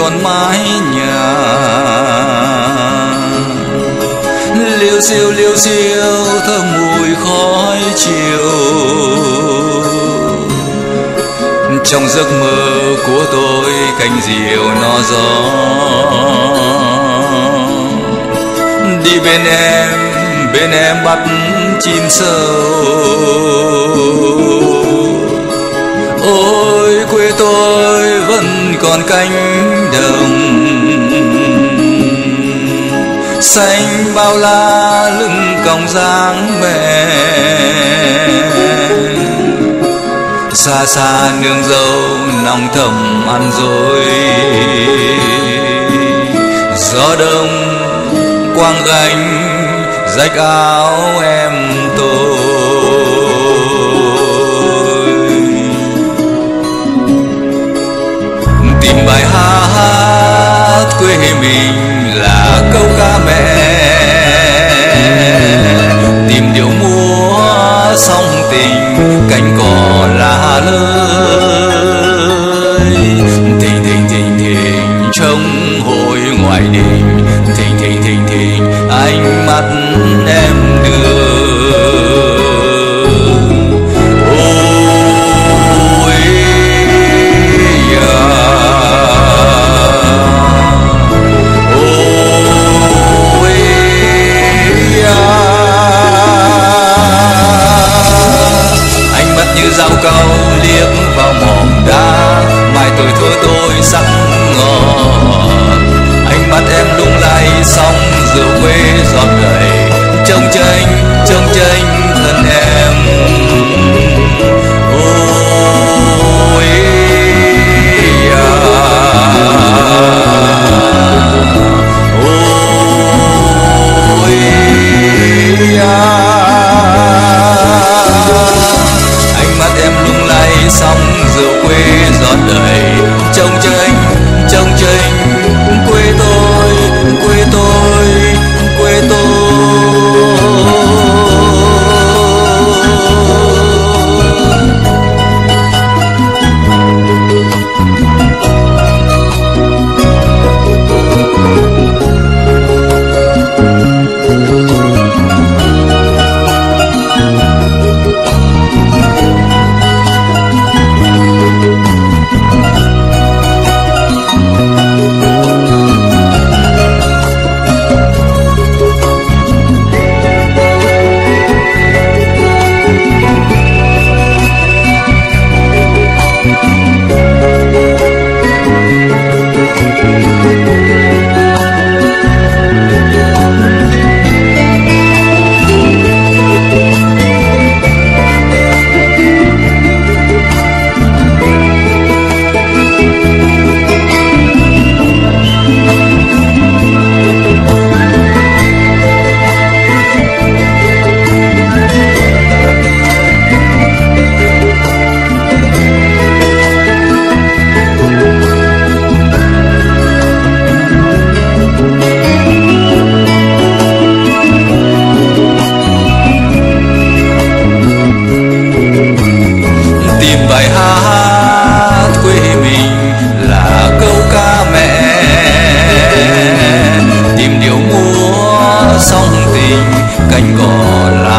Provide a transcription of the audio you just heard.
còn mái nhà. Liêu xiêu liêu xiêu, thơm mùi khói chiều. Trong giấc mơ của tôi cánh diều nó gió. Đi bên em bên em bắt chim sâu. Ôi, quê tôi vẫn còn cánh đồng xanh bao la lưng còng dáng mẹ xa xa nương dâu lòng thầm ăn dối gió đông quang gánh rách áo em tôi. Tìm bài hát me. cánh cỏ là